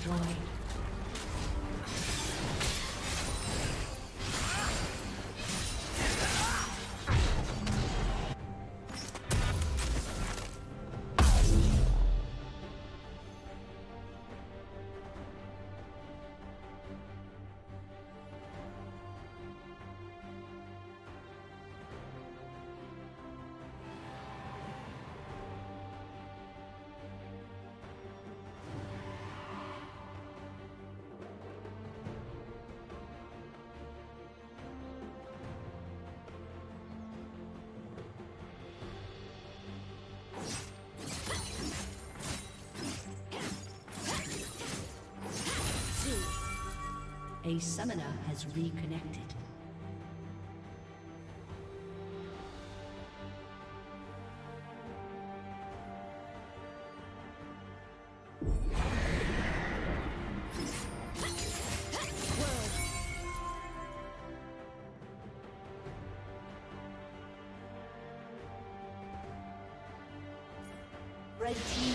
Destroyed. A summoner has reconnected. Red team